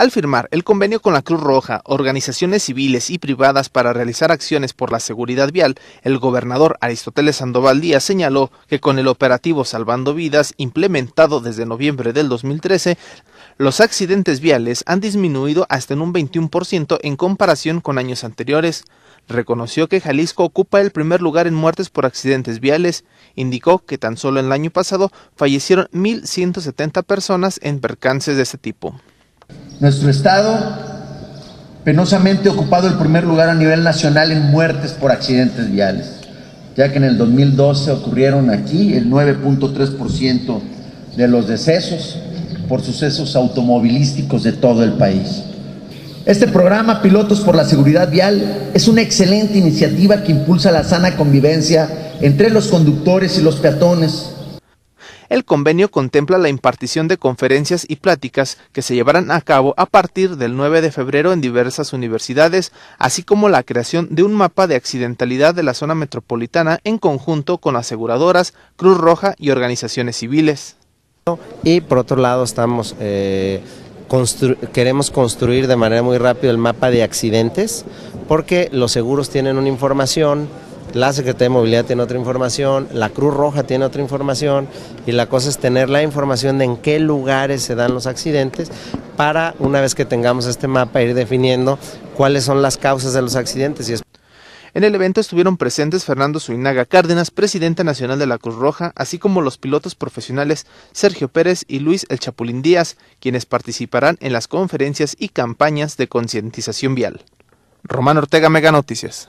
Al firmar el convenio con la Cruz Roja, organizaciones civiles y privadas para realizar acciones por la seguridad vial, el gobernador Aristóteles Sandoval Díaz señaló que con el operativo Salvando Vidas, implementado desde noviembre del 2013, los accidentes viales han disminuido hasta en un 21% en comparación con años anteriores. Reconoció que Jalisco ocupa el primer lugar en muertes por accidentes viales. Indicó que tan solo en el año pasado fallecieron 1.170 personas en percances de este tipo. Nuestro Estado penosamente ocupado el primer lugar a nivel nacional en muertes por accidentes viales, ya que en el 2012 ocurrieron aquí el 9.3% de los decesos por sucesos automovilísticos de todo el país. Este programa Pilotos por la Seguridad Vial es una excelente iniciativa que impulsa la sana convivencia entre los conductores y los peatones, el convenio contempla la impartición de conferencias y pláticas que se llevarán a cabo a partir del 9 de febrero en diversas universidades, así como la creación de un mapa de accidentalidad de la zona metropolitana en conjunto con aseguradoras, Cruz Roja y organizaciones civiles. Y por otro lado estamos eh, queremos construir de manera muy rápida el mapa de accidentes porque los seguros tienen una información la Secretaría de Movilidad tiene otra información, la Cruz Roja tiene otra información y la cosa es tener la información de en qué lugares se dan los accidentes para una vez que tengamos este mapa ir definiendo cuáles son las causas de los accidentes. En el evento estuvieron presentes Fernando Suinaga Cárdenas, presidente nacional de la Cruz Roja, así como los pilotos profesionales Sergio Pérez y Luis El Chapulín Díaz, quienes participarán en las conferencias y campañas de concientización vial. Román Ortega, Mega Noticias.